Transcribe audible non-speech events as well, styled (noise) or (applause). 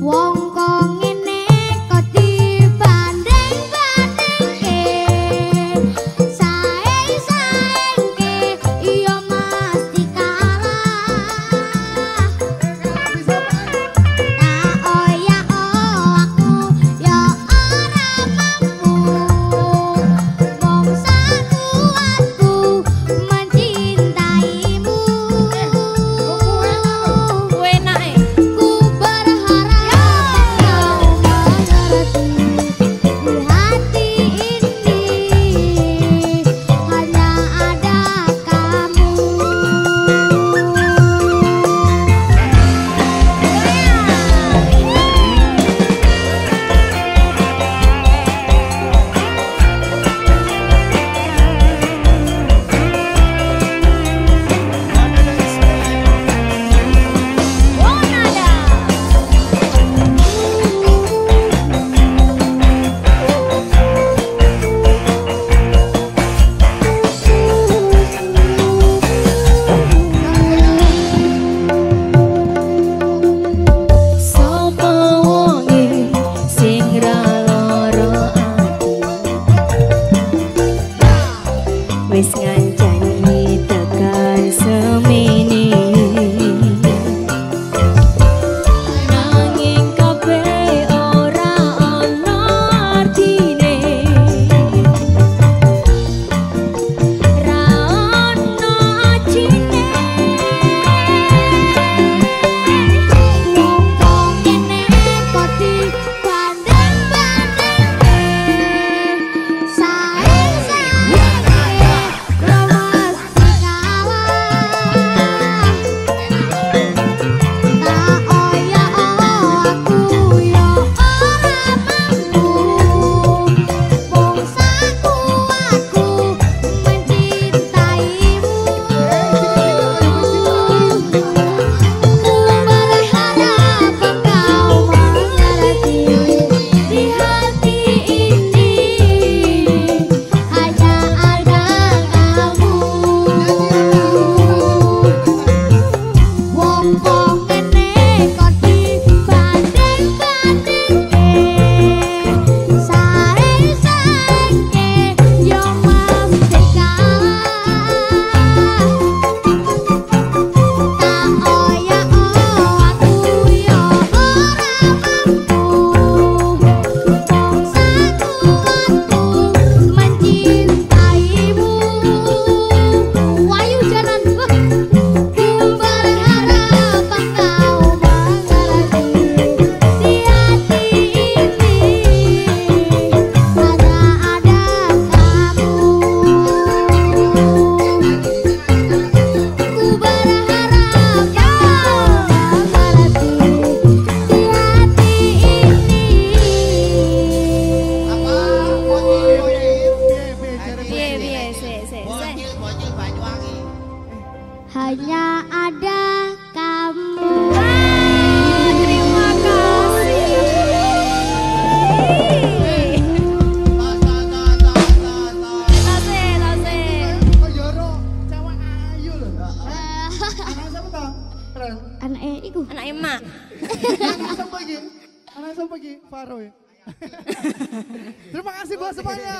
王刚。Keren. Anak eh, iku. Anak emak. Anak siapa lagi? Anak siapa lagi? Faro ya. (laughs) Terima kasih buat semuanya.